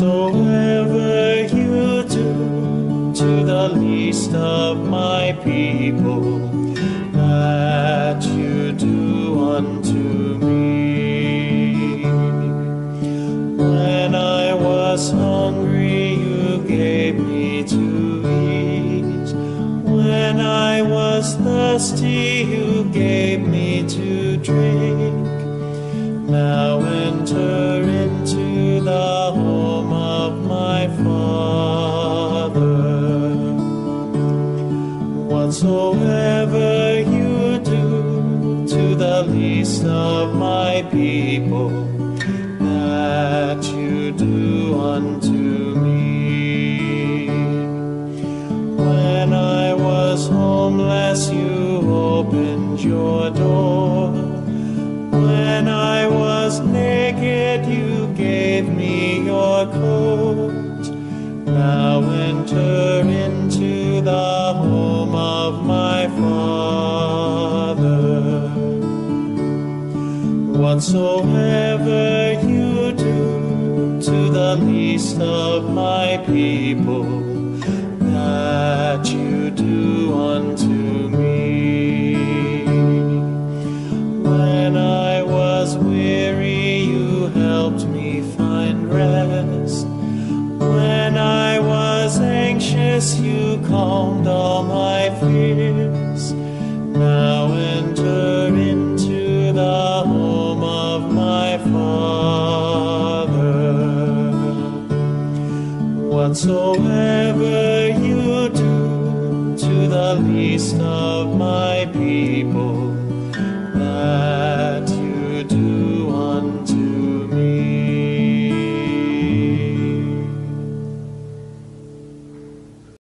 Whatsoever you do to the least of my people, that you do unto me. When I was hungry, you gave me to eat. When I was thirsty, you gave me to of my people, that you do unto me. When I was homeless, you opened your door. When I was naked, you gave me your coat. Now enter Whatsoever you do to the least of my people, that you do unto me. When I was weary, you helped me find rest. When I was anxious, you calmed all my fears. Now enter Whatsoever you do to the least of my people, that